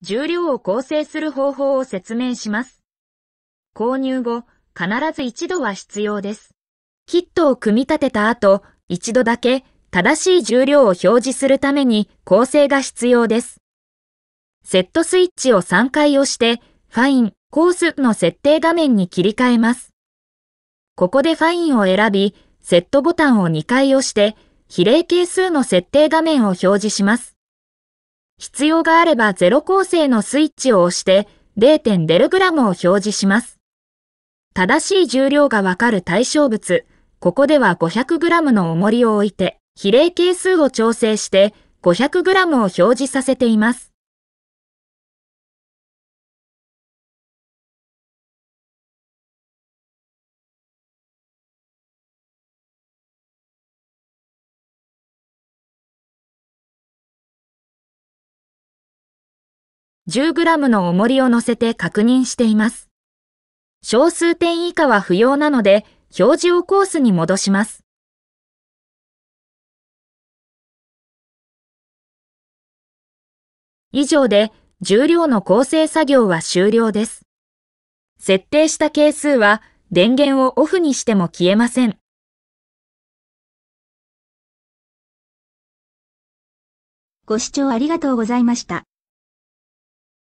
重量を構成する方法を説明します。購入後、必ず一度は必要です。キットを組み立てた後、一度だけ正しい重量を表示するために構成が必要です。セットスイッチを3回押して、ファイン、コースの設定画面に切り替えます。ここでファインを選び、セットボタンを2回押して、比例係数の設定画面を表示します。必要があれば0構成のスイッチを押して 0.0g を表示します。正しい重量がわかる対象物、ここでは 500g の重りを置いて、比例係数を調整して 500g を表示させています。10g の重りを乗せて確認しています。小数点以下は不要なので、表示をコースに戻します。以上で重量の構成作業は終了です。設定した係数は電源をオフにしても消えません。ご視聴ありがとうございました。